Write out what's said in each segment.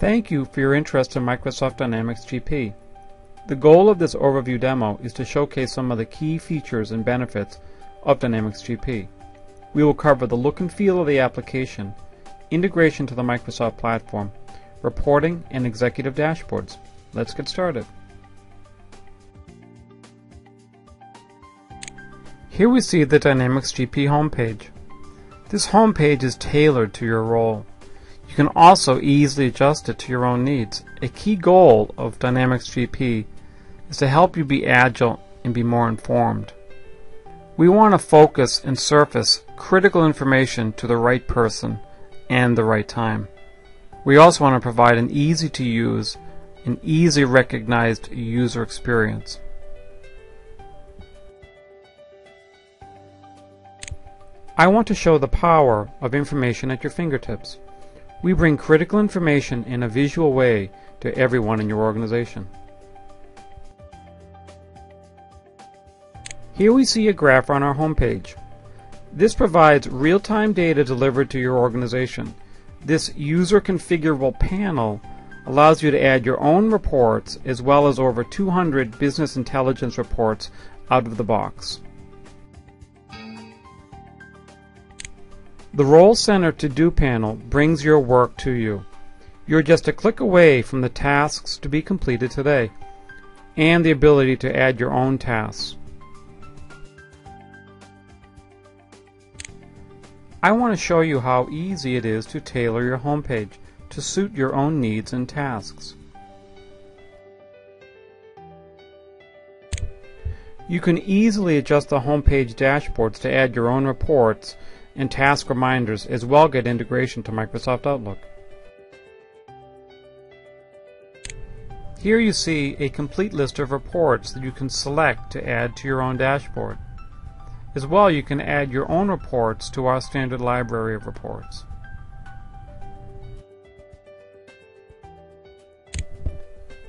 Thank you for your interest in Microsoft Dynamics GP. The goal of this overview demo is to showcase some of the key features and benefits of Dynamics GP. We will cover the look and feel of the application, integration to the Microsoft platform, reporting, and executive dashboards. Let's get started. Here we see the Dynamics GP homepage. This homepage is tailored to your role. You can also easily adjust it to your own needs. A key goal of Dynamics GP is to help you be agile and be more informed. We want to focus and surface critical information to the right person and the right time. We also want to provide an easy to use and easy recognized user experience. I want to show the power of information at your fingertips. We bring critical information in a visual way to everyone in your organization. Here we see a graph on our homepage. This provides real-time data delivered to your organization. This user configurable panel allows you to add your own reports as well as over 200 business intelligence reports out of the box. The Role Center To Do panel brings your work to you. You're just a click away from the tasks to be completed today and the ability to add your own tasks. I want to show you how easy it is to tailor your homepage to suit your own needs and tasks. You can easily adjust the homepage dashboards to add your own reports and task reminders as well get integration to Microsoft Outlook. Here you see a complete list of reports that you can select to add to your own dashboard. As well, you can add your own reports to our standard library of reports.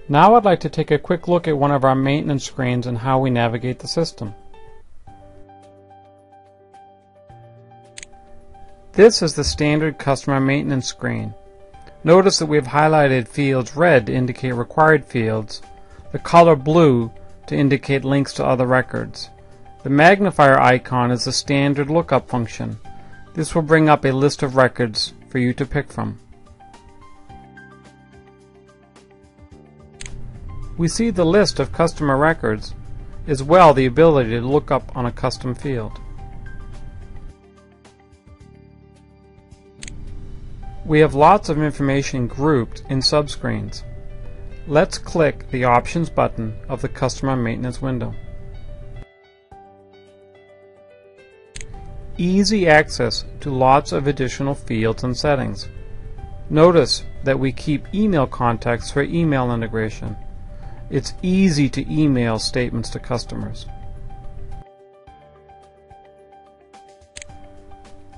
Now I'd like to take a quick look at one of our maintenance screens and how we navigate the system. This is the standard customer maintenance screen. Notice that we have highlighted fields red to indicate required fields, the color blue to indicate links to other records. The magnifier icon is the standard lookup function. This will bring up a list of records for you to pick from. We see the list of customer records, as well the ability to look up on a custom field. We have lots of information grouped in subscreens. Let's click the Options button of the Customer Maintenance window. Easy access to lots of additional fields and settings. Notice that we keep email contacts for email integration. It's easy to email statements to customers.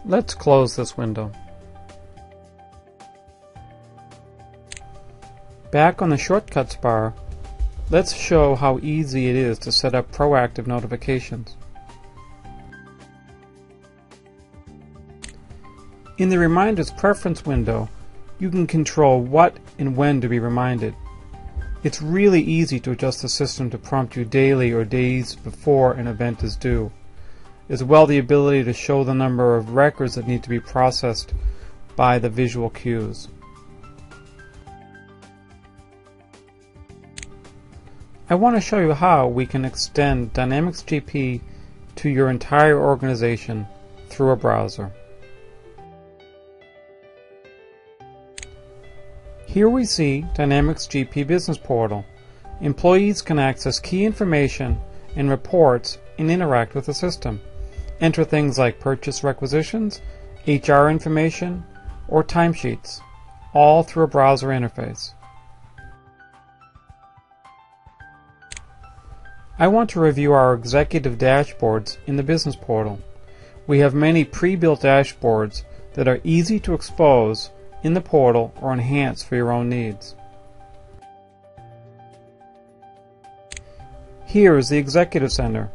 Let's close this window. Back on the Shortcuts bar, let's show how easy it is to set up proactive notifications. In the Reminders Preference window, you can control what and when to be reminded. It's really easy to adjust the system to prompt you daily or days before an event is due. As well the ability to show the number of records that need to be processed by the visual cues. I want to show you how we can extend Dynamics GP to your entire organization through a browser. Here we see Dynamics GP Business Portal. Employees can access key information and reports and interact with the system. Enter things like purchase requisitions, HR information, or timesheets, all through a browser interface. I want to review our executive dashboards in the Business Portal. We have many pre-built dashboards that are easy to expose in the portal or enhance for your own needs. Here is the Executive Center.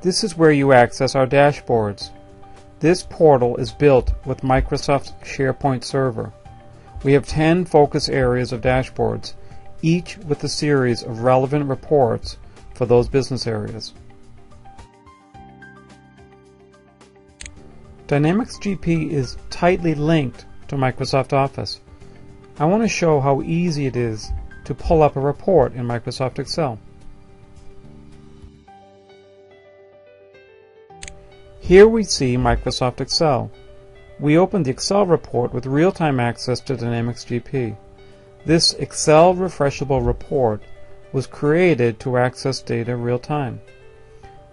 This is where you access our dashboards. This portal is built with Microsoft SharePoint Server. We have 10 focus areas of dashboards, each with a series of relevant reports for those business areas. Dynamics GP is tightly linked to Microsoft Office. I want to show how easy it is to pull up a report in Microsoft Excel. Here we see Microsoft Excel. We open the Excel report with real-time access to Dynamics GP. This Excel refreshable report was created to access data real-time.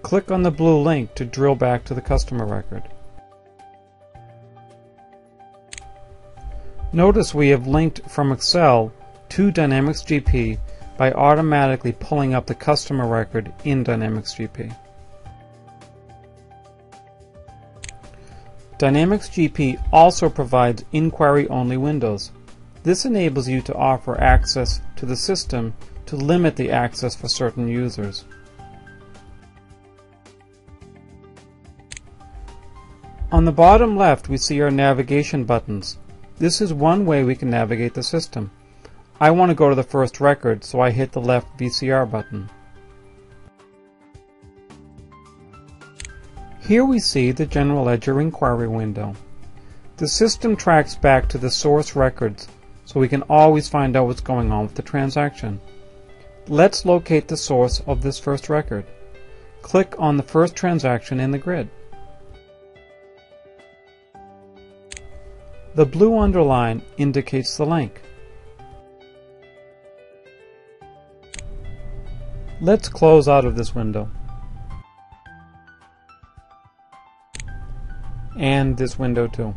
Click on the blue link to drill back to the customer record. Notice we have linked from Excel to Dynamics GP by automatically pulling up the customer record in Dynamics GP. Dynamics GP also provides inquiry-only windows. This enables you to offer access to the system to limit the access for certain users. On the bottom left we see our navigation buttons. This is one way we can navigate the system. I want to go to the first record, so I hit the left VCR button. Here we see the General Ledger Inquiry window. The system tracks back to the source records, so we can always find out what's going on with the transaction. Let's locate the source of this first record. Click on the first transaction in the grid. The blue underline indicates the link. Let's close out of this window. and this window too.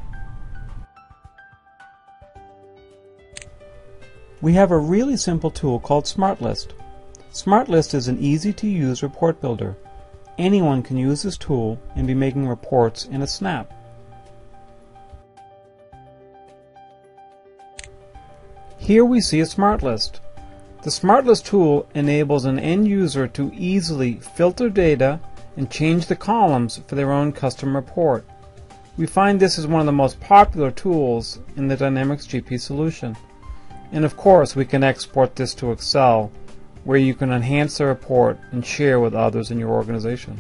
We have a really simple tool called SmartList. SmartList is an easy to use report builder. Anyone can use this tool and be making reports in a snap. Here we see a SmartList. The SmartList tool enables an end user to easily filter data and change the columns for their own custom report. We find this is one of the most popular tools in the Dynamics GP solution. And of course, we can export this to Excel, where you can enhance the report and share with others in your organization.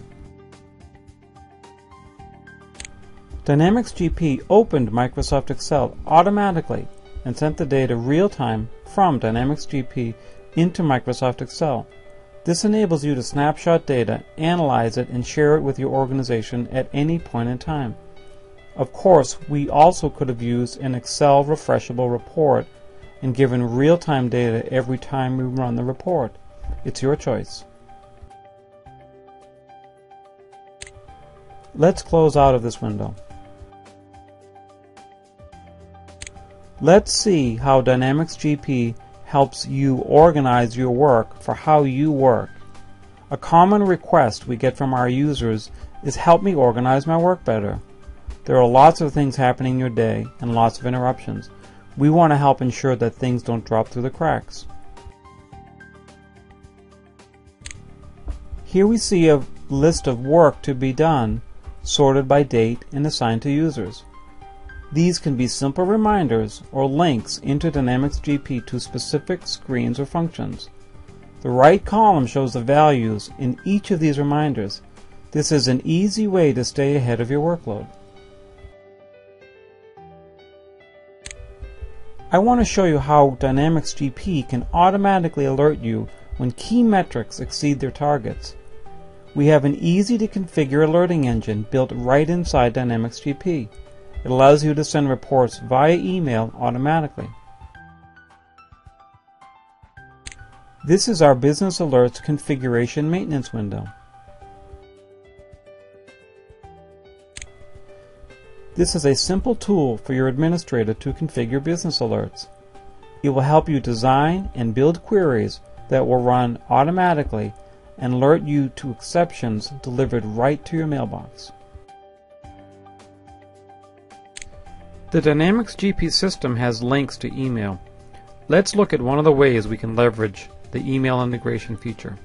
Dynamics GP opened Microsoft Excel automatically and sent the data real-time from Dynamics GP into Microsoft Excel. This enables you to snapshot data, analyze it, and share it with your organization at any point in time. Of course, we also could have used an Excel refreshable report and given real-time data every time we run the report. It's your choice. Let's close out of this window. Let's see how Dynamics GP helps you organize your work for how you work. A common request we get from our users is help me organize my work better. There are lots of things happening in your day and lots of interruptions. We want to help ensure that things don't drop through the cracks. Here we see a list of work to be done, sorted by date and assigned to users. These can be simple reminders or links into Dynamics GP to specific screens or functions. The right column shows the values in each of these reminders. This is an easy way to stay ahead of your workload. I want to show you how Dynamics GP can automatically alert you when key metrics exceed their targets. We have an easy to configure alerting engine built right inside Dynamics GP. It allows you to send reports via email automatically. This is our Business Alerts configuration maintenance window. This is a simple tool for your administrator to configure business alerts. It will help you design and build queries that will run automatically and alert you to exceptions delivered right to your mailbox. The Dynamics GP system has links to email. Let's look at one of the ways we can leverage the email integration feature.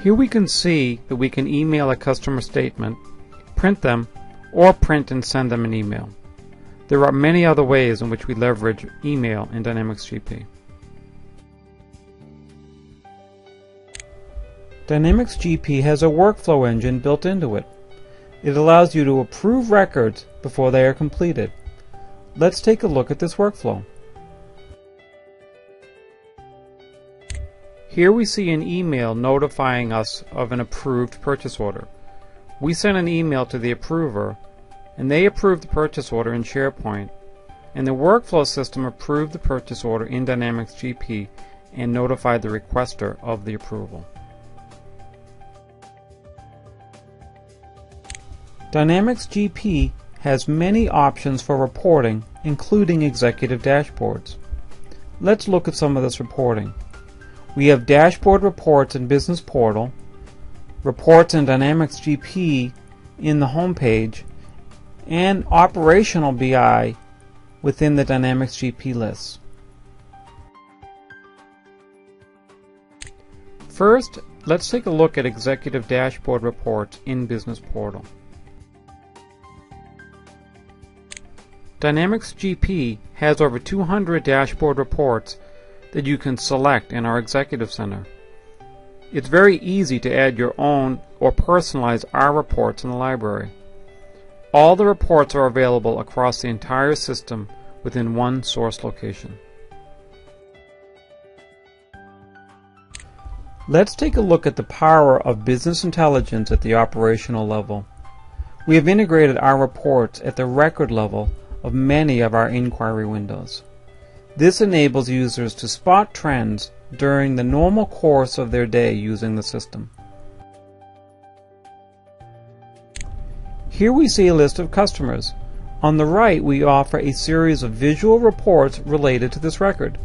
Here we can see that we can email a customer statement, print them, or print and send them an email. There are many other ways in which we leverage email in Dynamics GP. Dynamics GP has a workflow engine built into it. It allows you to approve records before they are completed. Let's take a look at this workflow. Here we see an email notifying us of an approved purchase order. We send an email to the approver and they approve the purchase order in SharePoint and the workflow system approved the purchase order in Dynamics GP and notified the requester of the approval. Dynamics GP has many options for reporting, including executive dashboards. Let's look at some of this reporting. We have dashboard reports in Business Portal, reports in Dynamics GP in the home page, and operational BI within the Dynamics GP list. First, let's take a look at Executive Dashboard reports in Business Portal. Dynamics GP has over 200 dashboard reports that you can select in our Executive Center. It's very easy to add your own or personalize our reports in the library. All the reports are available across the entire system within one source location. Let's take a look at the power of business intelligence at the operational level. We have integrated our reports at the record level of many of our inquiry windows. This enables users to spot trends during the normal course of their day using the system. Here we see a list of customers. On the right, we offer a series of visual reports related to this record.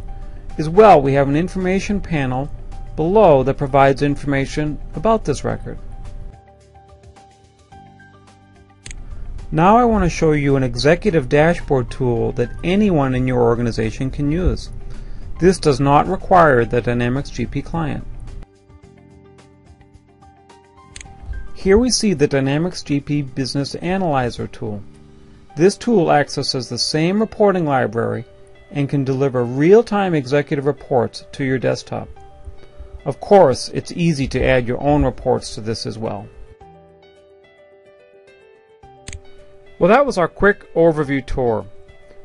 As well, we have an information panel below that provides information about this record. Now I want to show you an executive dashboard tool that anyone in your organization can use. This does not require the Dynamics GP client. Here we see the Dynamics GP Business Analyzer tool. This tool accesses the same reporting library and can deliver real-time executive reports to your desktop. Of course, it's easy to add your own reports to this as well. Well, that was our quick overview tour.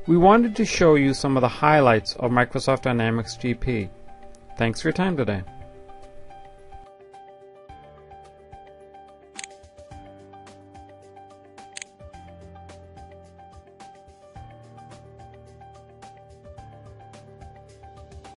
We wanted to show you some of the highlights of Microsoft Dynamics GP. Thanks for your time today.